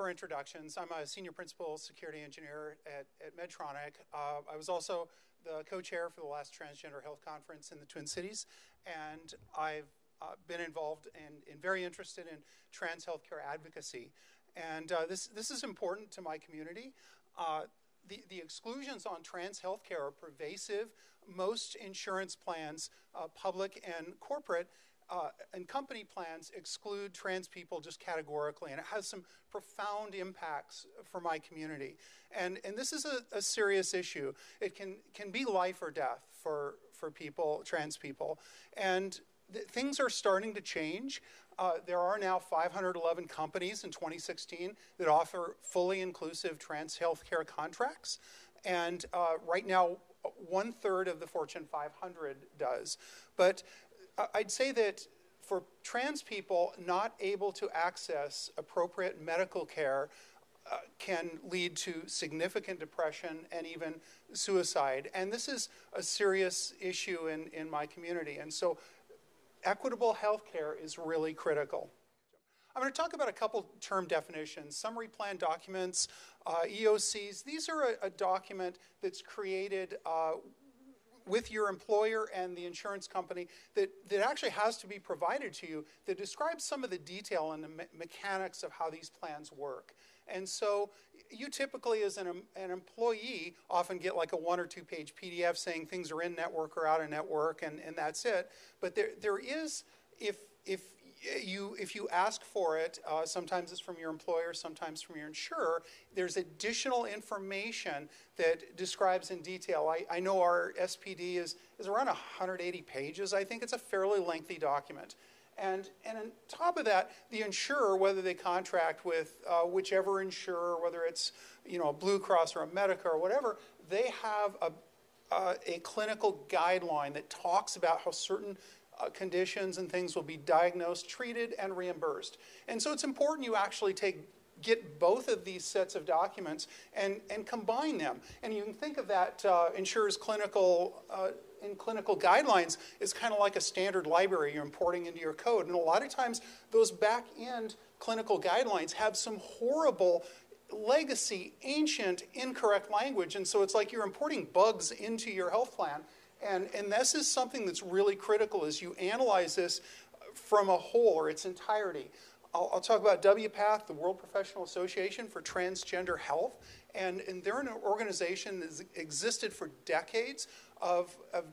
for introductions. I'm a senior principal security engineer at, at Medtronic. Uh, I was also the co-chair for the last transgender health conference in the Twin Cities, and I've uh, been involved and, and, very interested in trans healthcare advocacy. And uh, this, this is important to my community. Uh, the, the exclusions on trans healthcare are pervasive. Most insurance plans, uh, public and corporate, uh, and company plans exclude trans people just categorically, and it has some profound impacts for my community. And, and this is a, a serious issue. It can, can be life or death for, for people, trans people. And th- things are starting to change. Uh, there are now 511 companies in 2016 that offer fully inclusive trans healthcare contracts. And uh, right now, one third of the Fortune 500 does. But I'd say that for trans people not able to access appropriate medical care uh, can lead to significant depression and even suicide. And this is a serious issue in, in my community. And so equitable health care is really critical. I'm going to talk about a couple term definitions summary plan documents, uh, EOCs. These are a, a document that's created uh, with your employer and the insurance company that, that actually has to be provided to you that describes some of the detail and the me- mechanics of how these plans work. And so you typically, as an, an employee, often get like a one or two page PDF saying things are in network or out of network, and, and that's it. But there, there is, if, if you, if you ask for it, uh, sometimes it's from your employer, sometimes from your insurer, there's additional information that describes in detail. I, I know our SPD is, is around 180 pages. I think it's a fairly lengthy document. And, and on top of that, the insurer, whether they contract with uh, whichever insurer, whether it's you know, a Blue Cross or a Medica or whatever, they have a, uh, a clinical guideline that talks about how certain conditions and things will be diagnosed, treated, and reimbursed. And so it's important you actually take get both of these sets of documents and, and combine them. And you can think of that uh, insurer's clinical uh, in clinical guidelines is kind of like a standard library you're importing into your code. And a lot of times those back end clinical guidelines have some horrible legacy, ancient, incorrect language. And so it's like you're importing bugs into your health plan and, and this is something that's really critical as you analyze this from a whole or its entirety. I'll, I'll talk about WPATH, the World Professional Association for Transgender Health, and, and they're an organization that's existed for decades of, of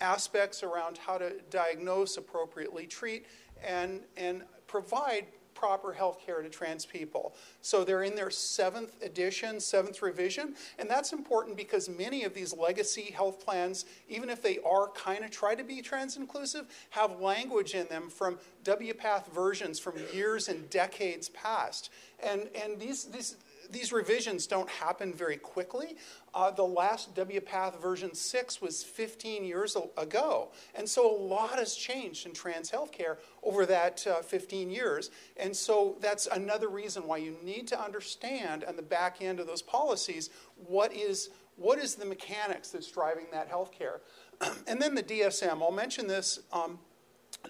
aspects around how to diagnose, appropriately treat, and, and provide proper health care to trans people. So they're in their seventh edition, seventh revision, and that's important because many of these legacy health plans, even if they are kind of try to be trans inclusive, have language in them from WPATH versions from years and decades past. And, and these, these these revisions don't happen very quickly. Uh, the last WPATH version 6 was 15 years ago. And so a lot has changed in trans healthcare over that uh, 15 years. And so that's another reason why you need to understand on the back end of those policies what is, what is the mechanics that's driving that healthcare. and then the DSM. I'll mention this um,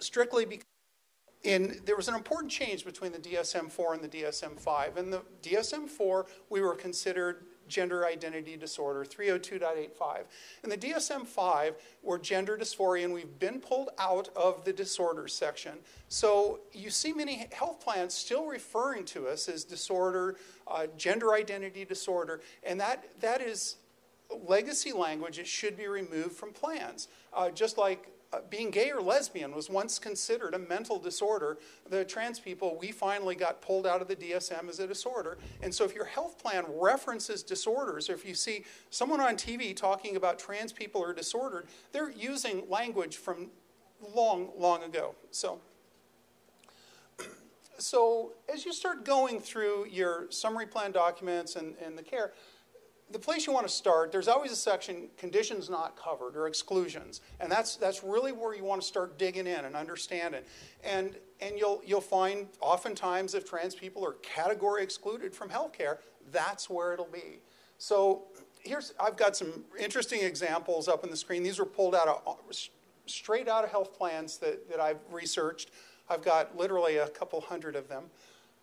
strictly because in, there was an important change between the DSM 4 and the DSM 5. In the DSM 4, we were considered gender identity disorder, 302.85. In the DSM 5, we're gender dysphoria, and we've been pulled out of the disorders section. So you see many health plans still referring to us as disorder, uh, gender identity disorder, and that, that is legacy language. It should be removed from plans. Uh, just like uh, being gay or lesbian was once considered a mental disorder. The trans people, we finally got pulled out of the DSM as a disorder. And so if your health plan references disorders, or if you see someone on TV talking about trans people are disordered, they're using language from long, long ago. So, so as you start going through your summary plan documents and, and the care, the place you want to start, there's always a section, conditions not covered or exclusions. And that's, that's really where you want to start digging in and understanding. And, and you'll, you'll find oftentimes if trans people are category excluded from healthcare, that's where it'll be. So here's, I've got some interesting examples up on the screen. These were pulled out of, straight out of health plans that, that I've researched. I've got literally a couple hundred of them.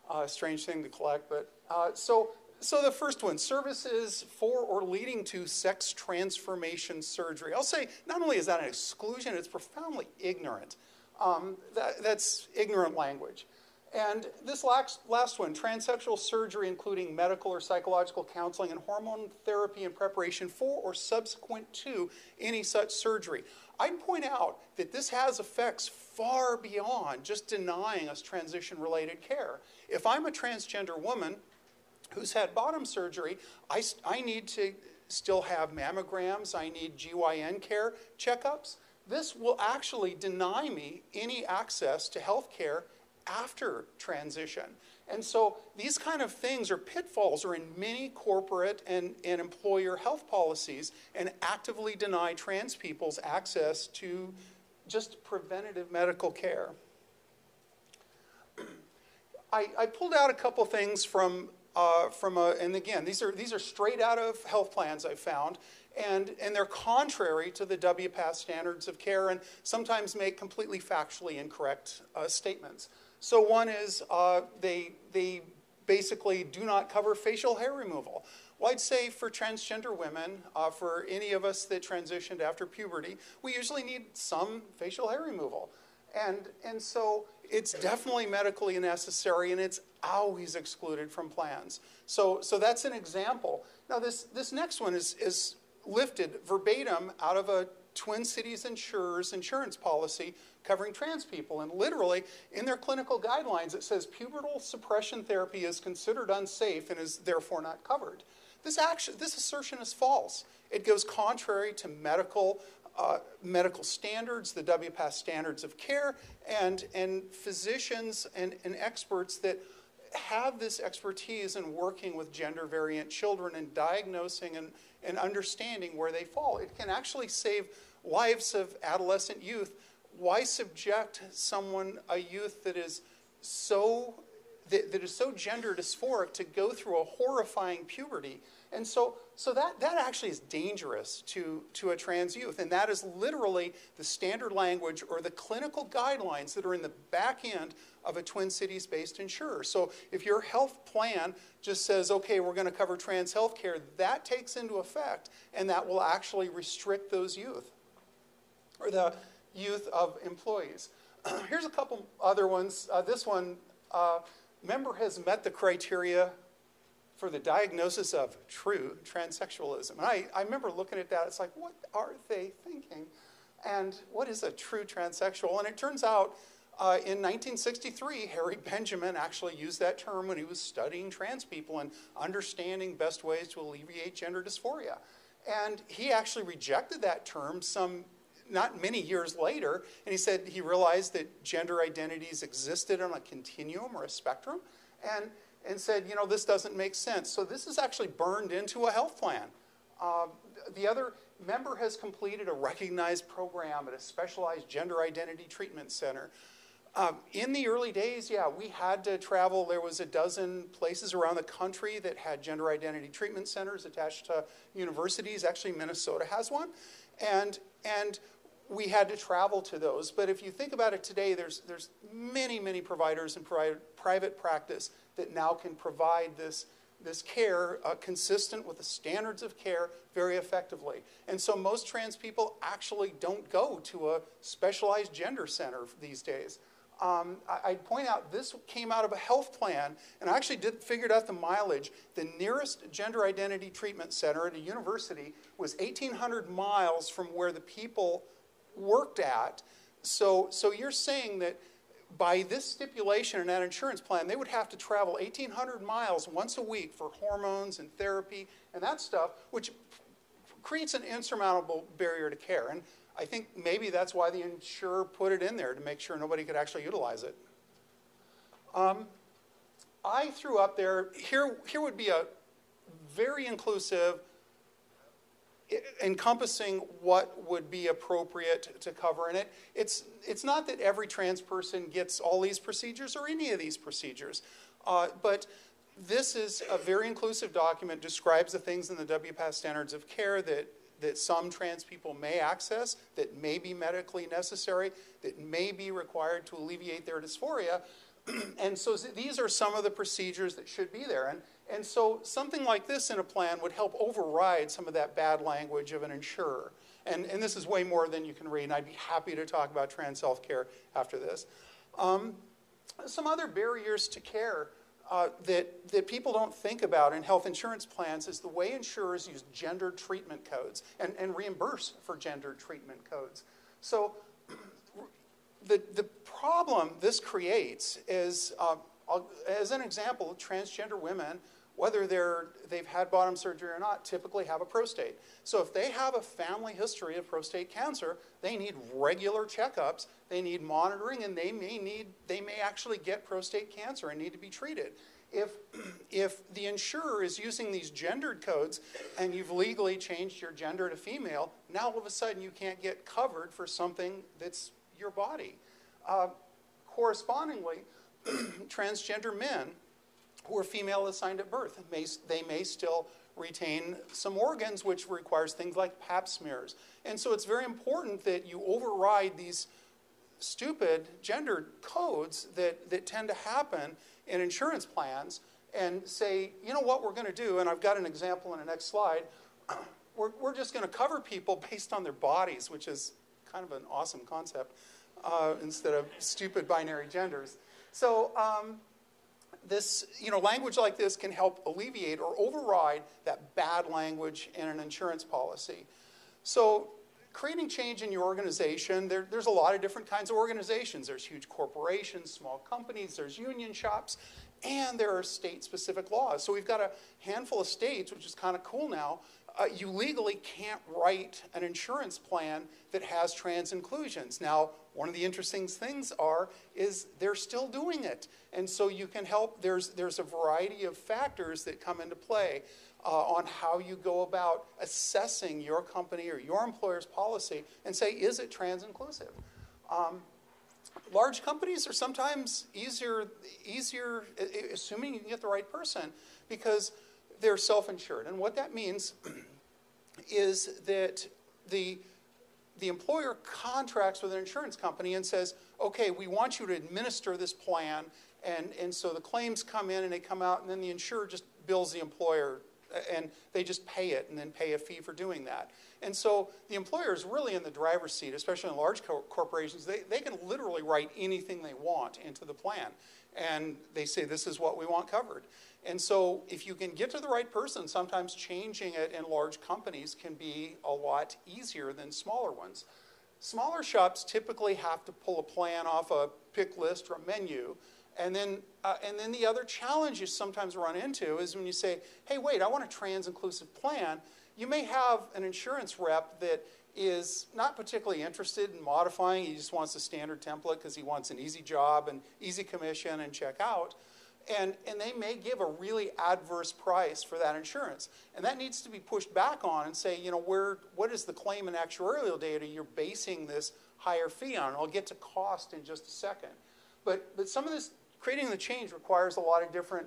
Uh, strange thing to collect, but uh, so so the first one services for or leading to sex transformation surgery. I'll say not only is that an exclusion, it's profoundly ignorant. Um, that, that's ignorant language. And this last, last one transsexual surgery, including medical or psychological counseling and hormone therapy in preparation for or subsequent to any such surgery. I'd point out that this has effects far beyond just denying us transition related care. If I'm a transgender woman who's had bottom surgery, I, I need to still have mammograms, I need GYN care checkups. This will actually deny me any access to health care after transition. And so these kind of things or pitfalls are in many corporate and, and employer health policies and actively deny trans people's access to just preventative medical care. I, I pulled out a couple things from, uh, from a, and again, these are, these are straight out of health plans I found, and, and they're contrary to the WPATH standards of care and sometimes make completely factually incorrect uh, statements. So one is uh, they, they basically do not cover facial hair removal. Well, I'd say for transgender women, uh, for any of us that transitioned after puberty, we usually need some facial hair removal. And, and so it's definitely medically necessary and it's always excluded from plans. So, so that's an example. Now, this, this next one is, is lifted verbatim out of a Twin Cities insurers insurance policy covering trans people. And literally, in their clinical guidelines, it says pubertal suppression therapy is considered unsafe and is therefore not covered. This, action, this assertion is false. It goes contrary to medical, uh, medical standards, the WPATH standards of care, and, and physicians and, and experts that have this expertise in working with gender variant children and diagnosing and, and understanding where they fall. It can actually save lives of adolescent youth why subject someone, a youth that is so that, that is so gender dysphoric to go through a horrifying puberty? And so, so that, that actually is dangerous to, to a trans youth. And that is literally the standard language or the clinical guidelines that are in the back end of a Twin Cities based insurer. So if your health plan just says, okay, we're going to cover trans health care, that takes into effect and that will actually restrict those youth. Or the, youth of employees. Here's a couple other ones. Uh, this one, uh, member has met the criteria for the diagnosis of true transsexualism. And I, I remember looking at that, it's like, what are they thinking? And what is a true transsexual? And it turns out uh, in 1963, Harry Benjamin actually used that term when he was studying trans people and understanding best ways to alleviate gender dysphoria. And he actually rejected that term some not many years later, and he said he realized that gender identities existed on a continuum or a spectrum, and, and said, you know, this doesn't make sense. So this is actually burned into a health plan. Uh, the other member has completed a recognized program at a specialized gender identity treatment center. Um, in the early days, yeah, we had to travel. There was a dozen places around the country that had gender identity treatment centers attached to universities. Actually, Minnesota has one. And, and we had to travel to those. But if you think about it today, there's, there's many, many providers in pri- private practice that now can provide this, this care uh, consistent with the standards of care very effectively. And so most trans people actually don't go to a specialized gender center these days. Um, I, would point out this came out of a health plan, and I actually did figured out the mileage. The nearest gender identity treatment center at a university was 1,800 miles from where the people worked at. So, so you're saying that by this stipulation in that insurance plan, they would have to travel 1,800 miles once a week for hormones and therapy and that stuff, which creates an insurmountable barrier to care. And I think maybe that's why the insurer put it in there to make sure nobody could actually utilize it. Um, I threw up there, here, here would be a very inclusive, encompassing what would be appropriate to cover in it. It's, it's not that every trans person gets all these procedures or any of these procedures, uh, but this is a very inclusive document, describes the things in the WPATH standards of care that, that some trans people may access, that may be medically necessary, that may be required to alleviate their dysphoria. and so these are some of the procedures that should be there. And, and so something like this in a plan would help override some of that bad language of an insurer. And, and this is way more than you can read, and I'd be happy to talk about trans health care after this. Um, some other barriers to care uh, that, that people don't think about in health insurance plans is the way insurers use gender treatment codes and, and reimburse for gender treatment codes. So the, the problem this creates is, uh, as an example, transgender women, whether they're, they've had bottom surgery or not, typically have a prostate. So if they have a family history of prostate cancer, they need regular checkups, they need monitoring, and they may need, they may actually get prostate cancer and need to be treated. If, if the insurer is using these gendered codes and you've legally changed your gender to female, now all of a sudden you can't get covered for something that's your body. Uh, correspondingly, transgender men who are female assigned at birth, may, they may still retain some organs, which requires things like pap smears. And so it's very important that you override these stupid gender codes that, that tend to happen in insurance plans and say, you know what we're going to do, and I've got an example in the next slide. We're, we're just going to cover people based on their bodies, which is kind of an awesome concept uh, instead of stupid binary genders. So um, this, you know, language like this can help alleviate or override that bad language in an insurance policy. So creating change in your organization, there, there's a lot of different kinds of organizations. There's huge corporations, small companies, there's union shops, and there are state-specific laws. So we've got a handful of states, which is kind of cool now, uh, you legally can't write an insurance plan that has trans inclusions. Now, one of the interesting things are is they're still doing it, and so you can help. There's there's a variety of factors that come into play uh, on how you go about assessing your company or your employer's policy and say, is it trans inclusive? Um, large companies are sometimes easier easier assuming you can get the right person because they're self-insured. And what that means is that the, the employer contracts with an insurance company and says, okay, we want you to administer this plan. And, and so the claims come in and they come out, and then the insurer just bills the employer and they just pay it and then pay a fee for doing that. And so the employer is really in the driver's seat, especially in large co- corporations. They, they can literally write anything they want into the plan. And they say, this is what we want covered. And so, if you can get to the right person, sometimes changing it in large companies can be a lot easier than smaller ones. Smaller shops typically have to pull a plan off a pick list or a menu. And then, uh, and then the other challenge you sometimes run into is when you say, hey, wait, I want a trans inclusive plan. You may have an insurance rep that is not particularly interested in modifying. He just wants a standard template because he wants an easy job and easy commission and check out and, and they may give a really adverse price for that insurance. And that needs to be pushed back on and say, you know, where, what is the claim and actuarial data you're basing this higher fee on? I'll get to cost in just a second. But, but some of this, creating the change requires a lot of different,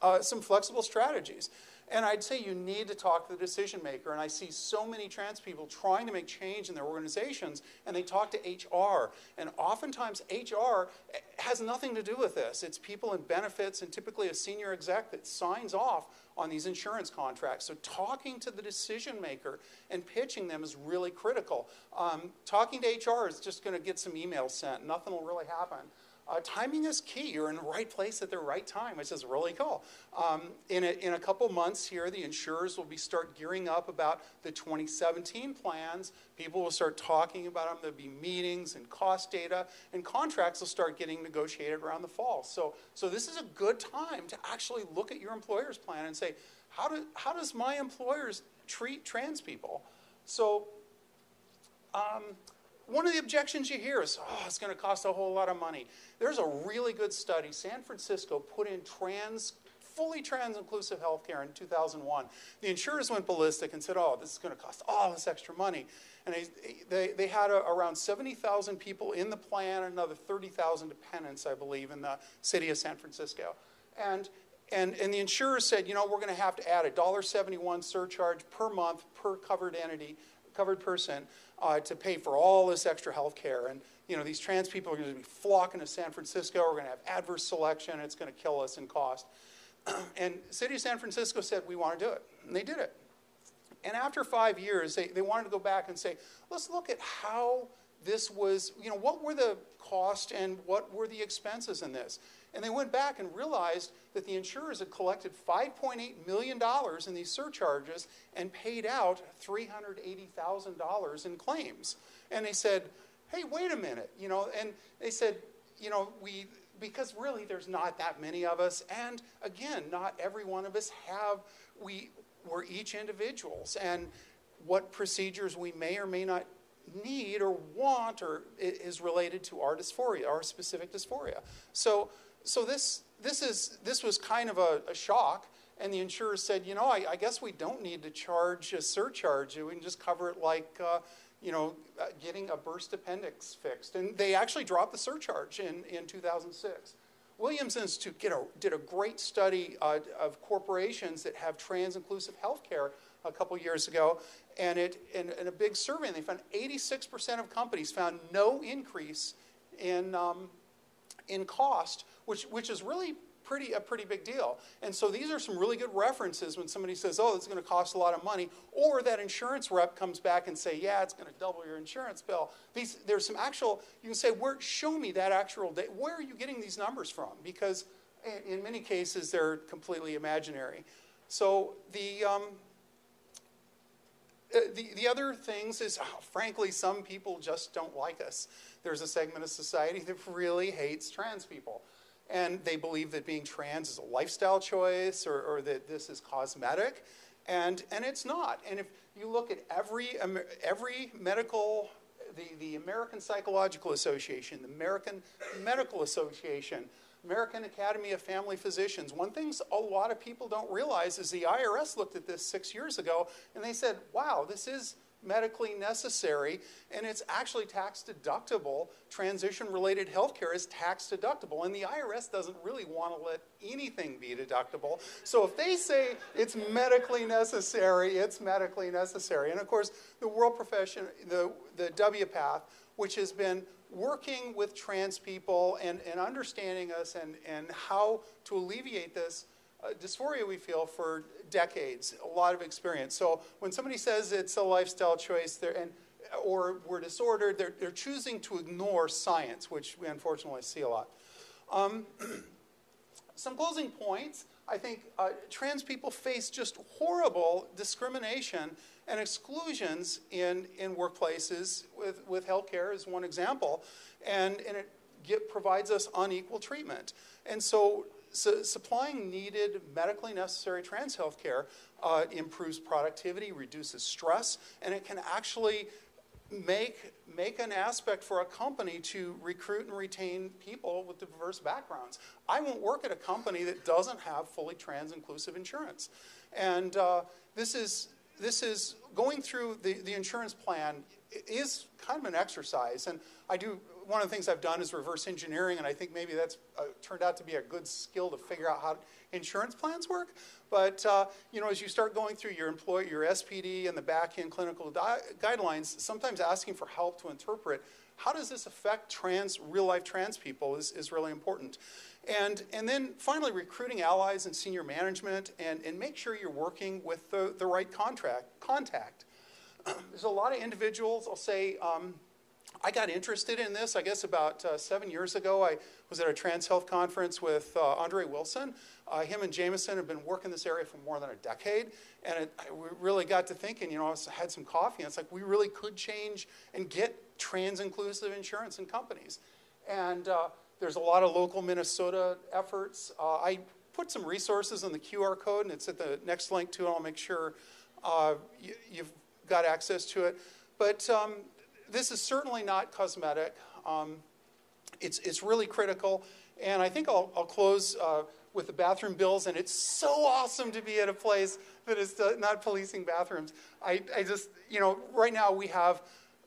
uh, some flexible strategies. And I'd say you need to talk to the decision maker. And I see so many trans people trying to make change in their organizations, and they talk to HR. And oftentimes, HR has nothing to do with this. It's people in benefits and typically a senior exec that signs off on these insurance contracts. So, talking to the decision maker and pitching them is really critical. Um, talking to HR is just going to get some emails sent, nothing will really happen. Uh, timing is key. You're in the right place at the right time, which is really cool. Um, in, a, in a couple months here, the insurers will be start gearing up about the 2017 plans. People will start talking about them. There'll be meetings and cost data, and contracts will start getting negotiated around the fall. So, so this is a good time to actually look at your employer's plan and say, how, do, how does my employers treat trans people? So um, one of the objections you hear is, oh, it's going to cost a whole lot of money. There's a really good study. San Francisco put in trans, fully trans inclusive healthcare in 2001. The insurers went ballistic and said, oh, this is going to cost all this extra money. And they, they, they had a, around 70,000 people in the plan and another 30,000 dependents, I believe, in the city of San Francisco. And and, and the insurers said, you know, we're going to have to add a $1.71 surcharge per month per covered entity, covered person uh, to pay for all this extra health care. And you know, these trans people are going to be flocking to San Francisco. We're going to have adverse selection. It's going to kill us in cost. and city of San Francisco said, we want to do it. And they did it. And after five years, they, they wanted to go back and say, let's look at how this was, you know, what were the cost and what were the expenses in this? And they went back and realized that the insurers had collected $5.8 million in these surcharges and paid out $380,000 in claims. And they said, hey, wait a minute, you know, and they said, you know, we, because really there's not that many of us, and again, not every one of us have, we, we're each individuals, and what procedures we may or may not need or want or is related to our dysphoria, our specific dysphoria. So, so this, this, is, this was kind of a, a shock, and the insurer said, you know, I, I, guess we don't need to charge a surcharge. We can just cover it like, uh, you know, uh, getting a burst appendix fixed. And they actually dropped the surcharge in, in 2006. Williams Institute did a, did a great study uh, of corporations that have trans-inclusive healthcare a couple years ago, and it in, a big survey, they found 86% of companies found no increase in um, in cost, which which is really pretty a pretty big deal. And so these are some really good references when somebody says, "Oh, it's going to cost a lot of money," or that insurance rep comes back and say, "Yeah, it's going to double your insurance bill." These there's some actual. You can say, "Where? Show me that actual data. Where are you getting these numbers from?" Because in, many cases they're completely imaginary. So the um, uh, the, the other things is, oh, frankly, some people just don't like us. There's a segment of society that really hates trans people. And they believe that being trans is a lifestyle choice or, or that this is cosmetic. And, and it's not. And if you look at every, every medical, the, the American Psychological Association, the American Medical Association, American Academy of Family Physicians. One thing a lot of people don't realize is the IRS looked at this six years ago and they said, wow, this is medically necessary and it's actually tax deductible. Transition related health care is tax deductible and the IRS doesn't really want to let anything be deductible. So if they say it's medically necessary, it's medically necessary. And of course, the world profession, the, the WPATH, which has been working with trans people and, and understanding us and, and how to alleviate this uh, dysphoria we feel for decades, a lot of experience. So when somebody says it's a lifestyle choice and, or we're disordered, they're, they're choosing to ignore science, which we unfortunately see a lot. Um, some closing points. I think uh, trans people face just horrible discrimination and exclusions in, in workplaces with, with healthcare is one example. And, and it get, provides us unequal treatment. And so, so supplying needed medically necessary trans health care uh, improves productivity, reduces stress, and it can actually make, make an aspect for a company to recruit and retain people with diverse backgrounds. I won't work at a company that doesn't have fully trans inclusive insurance. And uh, this is this is going through the, the insurance plan is kind of an exercise. And I do, one of the things I've done is reverse engineering, and I think maybe that's uh, turned out to be a good skill to figure out how insurance plans work. But, uh, you know, as you start going through your employee, your SPD and the back end clinical guidelines, sometimes asking for help to interpret how does this affect trans, real life trans people is, is really important. And, and then finally, recruiting allies and senior management and, and make sure you're working with the, the right contract, contact. There's a lot of individuals, I'll say, um, I got interested in this, I guess, about uh, seven years ago. I was at a trans health conference with uh, Andre Wilson. Uh, him and Jameson have been working this area for more than a decade. And it, I, we really got to thinking, you know, I had some coffee, and it's like we really could change and get trans inclusive insurance in companies. And uh, there's a lot of local Minnesota efforts. Uh, I put some resources on the QR code, and it's at the next link to it. I'll make sure uh, you, have got access to it. But um, this is certainly not cosmetic. Um, it's, it's really critical. And I think I'll, I'll close uh, with the bathroom bills. And it's so awesome to be at a place that is not policing bathrooms. I, I just, you know, right now we have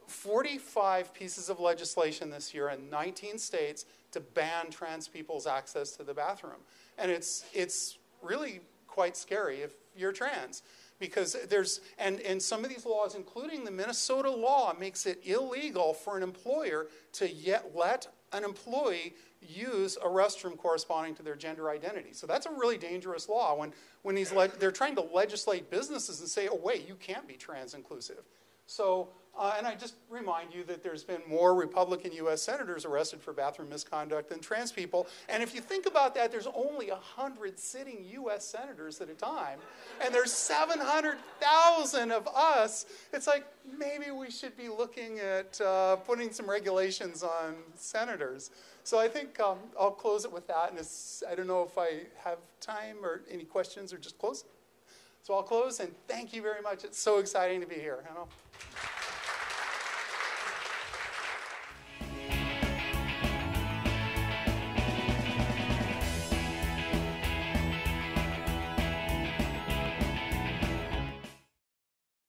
45 pieces of legislation this year in 19 states to ban trans people's access to the bathroom. And it's, it's really quite scary if you're trans. Because there's and, and some of these laws including the minnesota law makes it illegal for an employer to yet let an employee use a restroom corresponding to their gender identity. So that's a really dangerous law when when these le- they're trying to legislate businesses and say oh wait you can't be trans inclusive so uh, and I just remind you that there's been more Republican U.S. senators arrested for bathroom misconduct than trans people. And if you think about that, there's only 100 sitting U.S. senators at a time, and there's 700,000 of us. It's like maybe we should be looking at uh, putting some regulations on senators. So I think um, I'll close it with that. And I don't know if I have time or any questions or just close. So I'll close and thank you very much. It's so exciting to be here.